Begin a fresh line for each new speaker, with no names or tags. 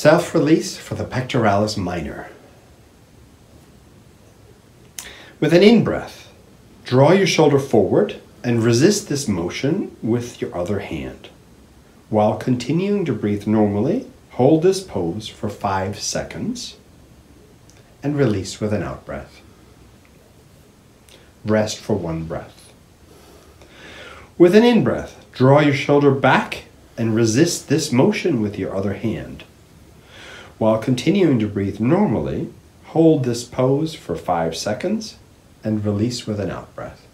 Self release for the pectoralis minor. With an in breath, draw your shoulder forward and resist this motion with your other hand. While continuing to breathe normally, hold this pose for five seconds and release with an out breath. Rest for one breath. With an in breath, draw your shoulder back and resist this motion with your other hand. While continuing to breathe normally, hold this pose for five seconds and release with an out breath.